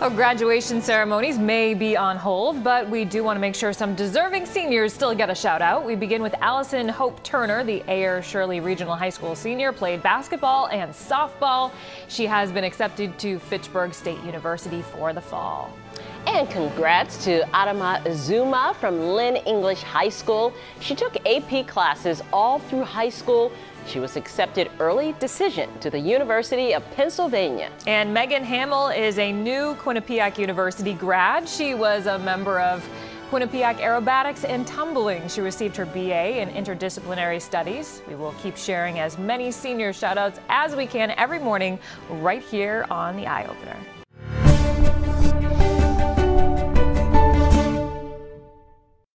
Oh, graduation ceremonies may be on hold, but we do want to make sure some deserving seniors still get a shout out. We begin with Allison Hope Turner, the Ayer Shirley Regional High School senior, played basketball and softball. She has been accepted to Fitchburg State University for the fall. And congrats to Adamma Uzoma from Lynn English High School. She took AP classes all through high school. She was accepted early decision to the University of Pennsylvania. And Megan Hamel is a new Quinnipiac University grad. She was a member of Quinnipiac Acrobatics and Tumbling. She received her BA in Interdisciplinary Studies. We will keep sharing as many senior shoutouts as we can every morning right here on the Eye Opener.